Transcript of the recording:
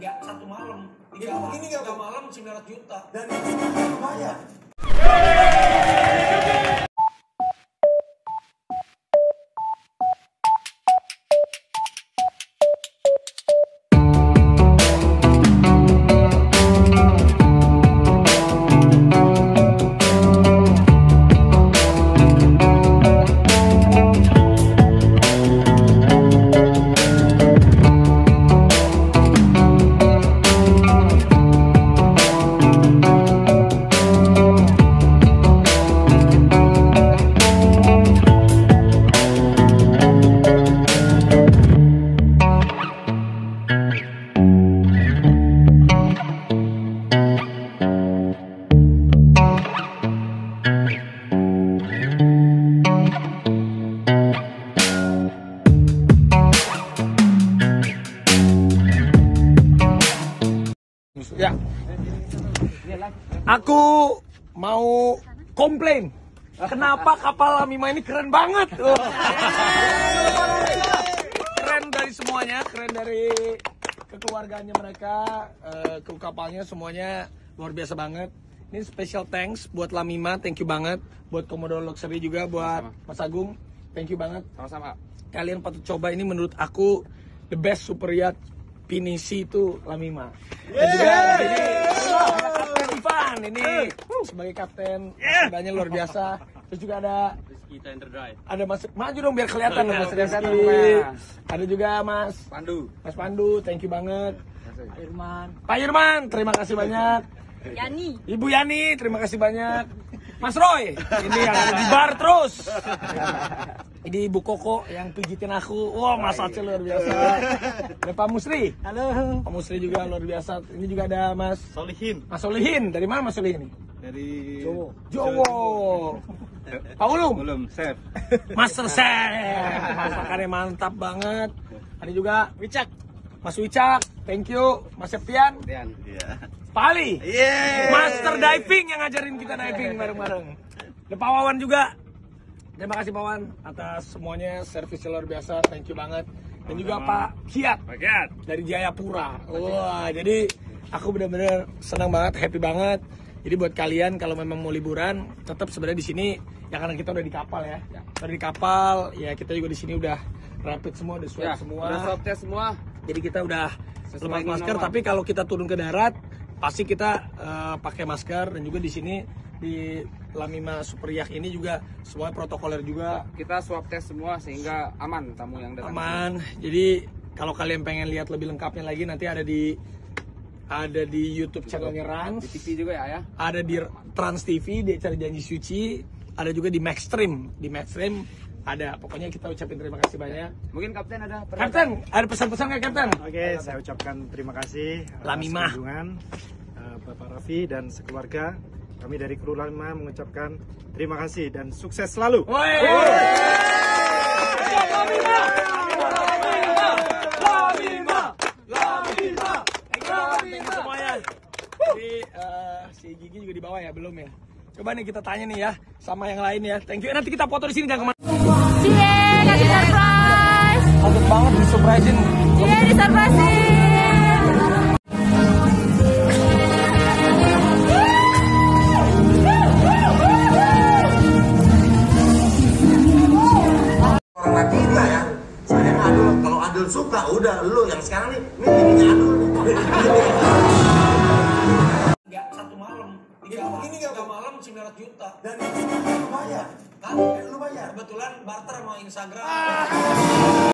Enggak, satu malam. Tiga, Ya, begini nggak, tiga malam 900 juta. Dan itu bayar. Aku mau komplain. Kenapa kapal Lamima ini keren banget? Oh. keren dari semuanya, keren dari kekeluargaannya mereka, eh, kru kapalnya semuanya luar biasa banget. Ini special thanks buat Lamima, thank you banget. Buat Komodo Luxury juga, buat Mas Agung, thank you banget. Sama-sama. Kalian patut coba ini menurut aku the best super yacht pinisi itu Lamima. Dan juga ini Kapten Ivan ini sebagai kapten banyak luar biasa. Terus juga ada Drive. ada Mas maju dong biar kelihatan Iya, Mas Rizky. Ada juga Mas Pandu. Mas Pandu, thank you banget. Pak Irman. Pak Irman, terima kasih banyak. Yani. Ibu Yani, terima kasih banyak. Mas Roy, ini yang ada di bar terus. Ini Ibu Koko yang pijitin aku. Wah, Mas Aceh luar biasa. Ada Pak Musri. Halo. Pak Musri juga luar biasa. Ini juga ada Mas Solihin. Mas Solihin. Dari mana Mas Solihin? Dari Jowo. Pak Ulum. Belum, Chef. Master Chef. Masakannya mantap banget. Ada juga Wicak. Mas Wicak, thank you. Mas Septian, Dian. Iya. Pak Ali. Master diving yang ngajarin kita diving bareng-bareng. Ada Pak Wawan juga. Terima kasih Pak Wawan atas semuanya servis luar biasa. Thank you banget. Dan juga Pak Kiat Bagian. dari Jayapura. Wah, jadi aku benar-benar senang banget, happy banget. Jadi buat kalian kalau memang mau liburan, tetap sebenarnya di sini ya karena kita udah di kapal ya. Udah di kapal, ya kita juga di sini udah rapid semua, udah swab Ya, semua. Udah swab test semua. Jadi kita udah lepas masker, normal. tapi kalau kita turun ke darat pasti kita eh, pakai masker dan juga di sini di Lamima Super Yacht ini juga semua protokoler juga Kita swab test semua sehingga aman tamu yang datang. aman. Jadi kalau kalian pengen lihat lebih lengkapnya lagi nanti ada di ada di YouTube channelnya Rans, Di TV juga ya, ya. ada di Trans TV di acara Janji Suci, ada juga di Maxstream. Di Maxstream ada. Pokoknya kita ucapin terima kasih banyak. Mungkin kapten ada Kapten, ada pesan-pesan nggak Kapten? Oke, saya ucapkan terima kasih Lamimah. kunjungan eh, Bapak Raffi dan sekeluarga. Kami dari kru Lamimah mengucapkan terima kasih dan sukses selalu. Jadi eh, si Gigi juga di bawah ya, belum ya? Coba nih kita tanya nih ya sama yang lain ya. Thank you. Eh, nanti kita foto di sini jangan ke mana. Cie, kasih surprise. Kaget banget di surprisein. Cie, disurprisein. Karena adul. Suka, udah lu yang sekarang nih, ini ini adul nih. Enggak, satu malam. Tiga, Ya, begini nggak, tiga Bu? malam 900 juta. Dan itu bayar. Kan? Lu bayar. Kebetulan barter sama Instagram.